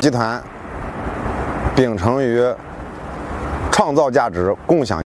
集团秉承于创造价值共享。